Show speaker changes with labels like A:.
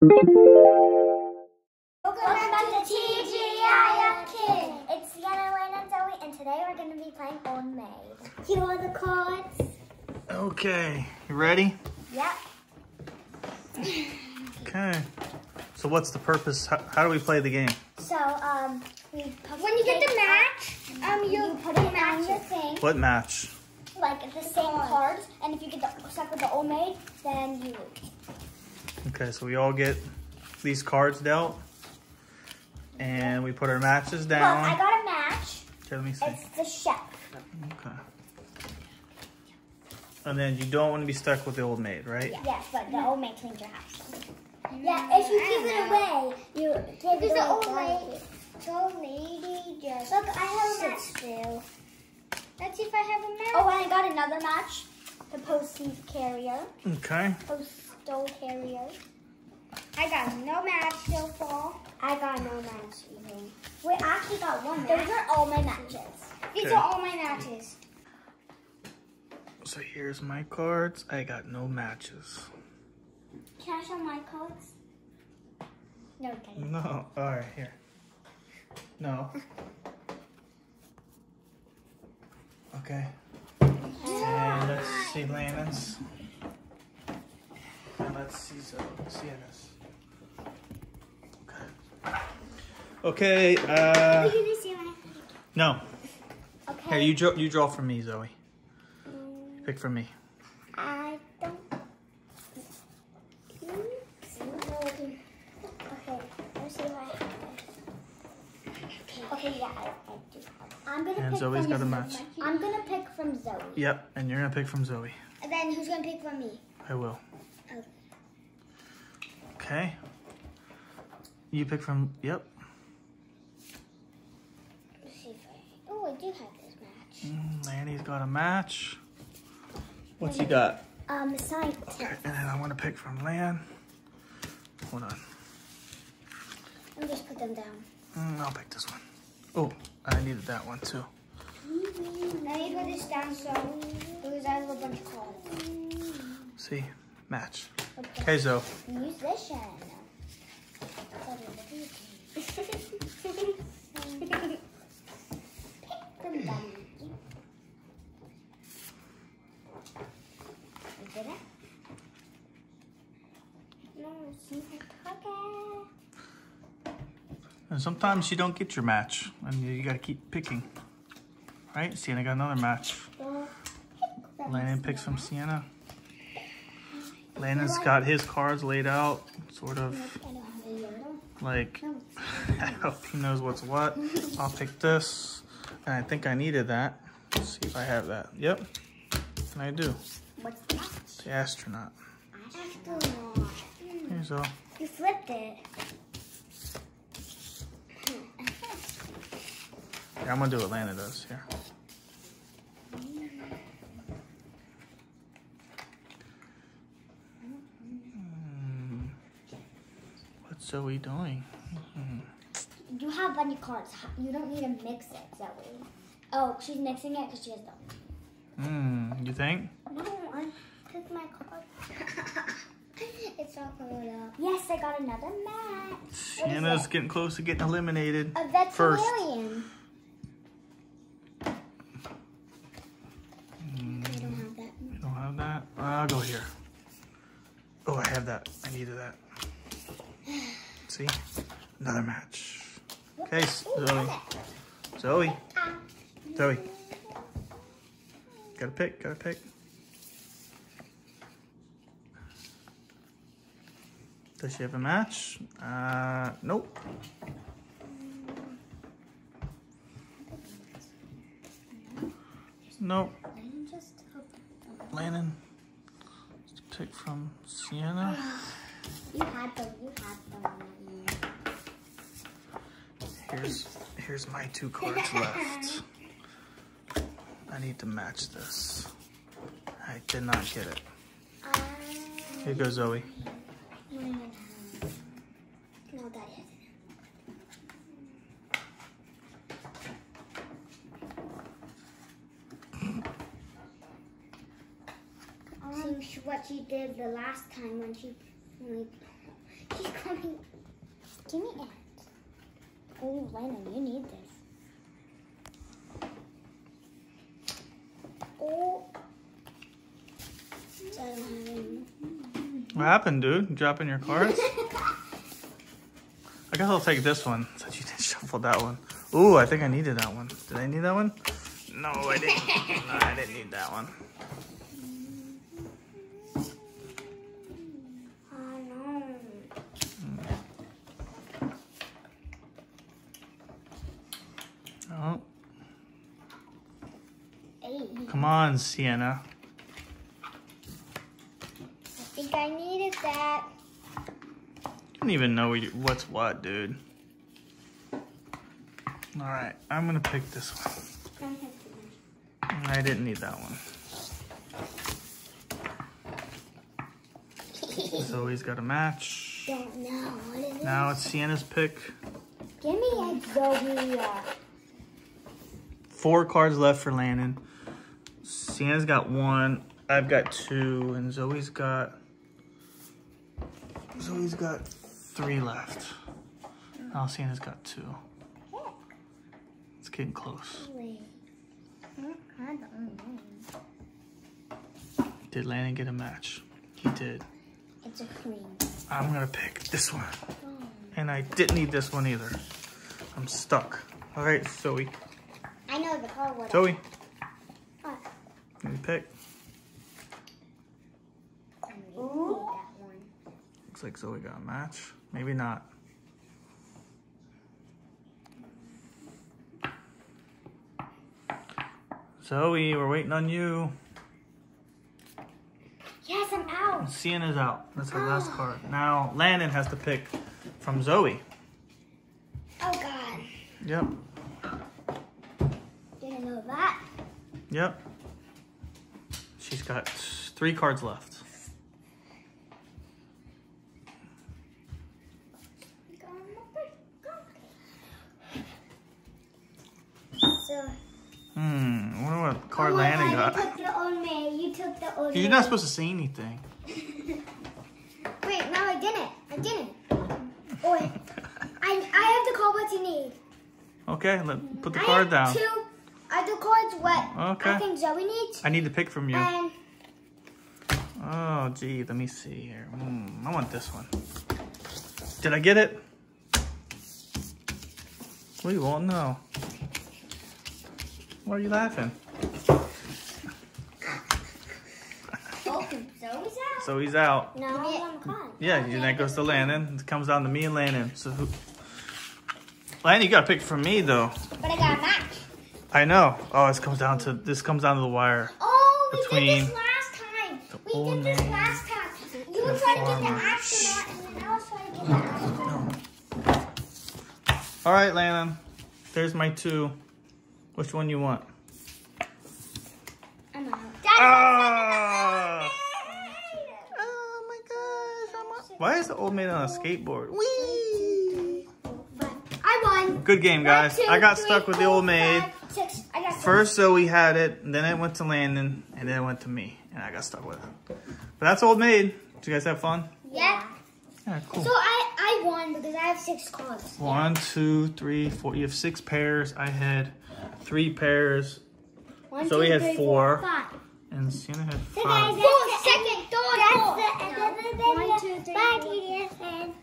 A: Welcome, back to TGIF Kid. It's Sienna, Lane, and Zoe, and today we're going to be playing Old Maid. Here are the cards.
B: Okay, you ready?
A: Yep.
B: Okay. So what's the purpose? How, how do we play the game?
A: So, um, we
C: When you get the match, um, you,
A: you put it on your thing,
B: What match?
A: like the same cards, and if you get the, stuck with the Old Maid, then you lose.
B: Okay, so we all get these cards dealt. And we put our matches down.
A: Look, I got a match.
B: Okay, let me see.
A: It's the chef.
B: Okay. And then you don't want to be stuck with the old maid, right?
A: Yes, but the Old Maid cleans your house. Mm, yeah, if you give it away, you give
C: Because
A: it
C: the
A: away.
C: old lady, the old lady just
A: Look, I have a match.
C: still. Let's see if I have a match.
A: Oh, and I got another match. The postal carrier.
B: Okay.
A: Postal carrier.
C: I got no match so far.
A: I got no match even. We actually got one match. Those are all my matches.
C: These
B: Okay.
C: are all my matches.
B: So here's my cards. I got no matches.
A: Can I show my cards? No, okay.
B: No. All right, here. No. Okay. And let's see Landon's. And let's see Zo- Sienna's. Okay. Okay. Uh,
A: Can you see my?
B: no.
A: Okay.
B: Here, you draw. You draw for me, Zoe. Pick from me.
A: I don't. Okay, let's see if I have it. Okay, yeah, I, I do have. I'm gonna
B: And
A: pick
B: Zoe's
A: from
B: got a match.
A: I'm gonna pick from Zoe.
B: Yep. And you're gonna pick from Zoe.
C: And then who's gonna pick from me?
B: I will.
C: Okay.
B: Okay. You pick from. Yep.
C: Let's see if I. Oh, I do have this match.
B: Mm, Lanny's got a match. What's he got?
A: Um, scientist.
B: Okay, and then I want to pick from Lan. Hold on.
C: And just put them down.
B: Mm, I'll pick this one. Oh, I needed that one too.
C: Now you put this down so because I have a bunch of cards.
B: See, match. Okay, Zoe.
A: Musician. Pick from them. You did it? No, see if I took it.
B: And sometimes you don't get your match, and you, gotta keep picking. Right? Sienna got another match. Landon picks from Sienna. Landon's got his cards laid out, sort of
A: I don't have a yellow.
B: like. I hope he knows what's what. I'll pick this, and I think I needed that. Let's see if I have that. Yep, and I do.
A: What's that?
B: The astronaut.
A: Astronaut.
B: Here's all.
A: You flipped it.
B: Yeah, I'm gonna do what Lana does here. Zoe doing?
A: You have bunny cards. You don't need to mix it, Zoe. Oh, she's mixing it because she has them.
B: Hmm, you think?
A: No, I took my card.
C: it's all coming up.
A: Yes, I got another match. Is
B: getting close to getting eliminated.
A: A
B: First.
A: veterinarian.
C: I don't have that.
B: You don't have that? I'll go here. Oh, I have that. I needed that. See? Another match. Okay, Zoe. Zoe. Zoe. Gotta pick, gotta pick. Does she have a match? Uh, nope. Nope. Landon. Pick from Sienna.
A: you had them. You had them.
B: Here's here's my two cards left. I need to match this. I did not get it. Here goes Zoe.
C: what she did the last time when she. She's
A: Landon, you need this. Oh. I you need this. any.
B: What happened, dude? Dropping your cards? I guess I'll take this one since you didn't shuffle that one. Ooh, I think I needed that one. Did I need that one? No, I didn't. no, I didn't need that one.
A: Oh no.
B: Oh,
A: Hey,
B: come on, Sienna.
A: I think I needed that.
B: You don't even know what's what, dude. All right, I'm gonna pick this one. I didn't need that one. Zoe's got a match.
A: Don't know what it is.
B: Now it's Sienna's pick.
A: Give me a Zoe.
B: Four cards left for Landon. Sienna's got one. I've got two, and Zoe's got. Zoe's got three left. Now Sienna's got two. It's getting close.
A: Wait. I don't know.
B: Did Landon get a match? He did.
A: It's a cream.
B: I'm gonna pick this one. And I didn't need this one either. I'm stuck. All right, Zoe.
A: I know the color.
B: Zoe? Let me pick.
A: Ooh.
B: Looks like Zoe got a match. Maybe not. Zoe, we're waiting on you.
A: Yes, I'm out.
B: Sienna's out. That's her last ah. card. Now Landon has to pick from Zoe.
A: Oh God.
B: Yep.
A: Didn't know that.
B: Yep. She's got three cards left. Hmm. I wonder what card
A: oh God,
B: got.
A: You took the old May. You took the old.
B: You're
A: May.
B: not supposed to say anything.
A: Wait, no, I didn't. I didn't. Oh. I I have the card what you need.
B: Okay, let, put the
A: I
B: card down.
A: Two. I have the cards what
B: Okay.
A: I think Zoe needs.
B: I need to pick from you.
A: And
B: Oh, gee, let me see here. Hmm, I want this one. Did I get it? We won't know. Why are you laughing?
A: oh, Zoe's out.
B: So he's out.
A: No, I'm.
B: Yeah, and that goes to Landon. It comes down to me and Landon. So who? Landon, you gotta pick from me though.
A: But I got a match.
B: I know. Oh, this comes down to this comes down to the wire.
A: Oh, we did
B: Between
A: this last time. We
B: old
A: did this
B: man
A: last time. You were trying to get the astronaut, and then I was trying to get the astronaut.
B: All right, Landon. There's my two. Which one you want?
A: I'm out.
B: Ah! Oh my gosh! I'm up. Why is the old man on a skateboard? Whee!
A: I won.
B: Good game, guys.
A: One, two,
B: I got
A: three,
B: stuck with the old maid.
A: five, six. I got six.
B: Zoe had it, and then it went to Landon, and then it went to me, and I got stuck with it. But that's old maid. Did you guys have fun?
A: Yeah.
B: Yeah, cool.
A: So I I won because I have six cards.
B: One, two, three, four. You have six pairs. I had three pairs,
A: One,
B: Zoe
A: two,
B: had
A: three,
B: four.
A: five.
B: and Sienna had five.
A: guys, that's the second, third, That's fourth. the end of the video.
C: One, two, three,
A: Bye,
C: four.
A: TDS fans.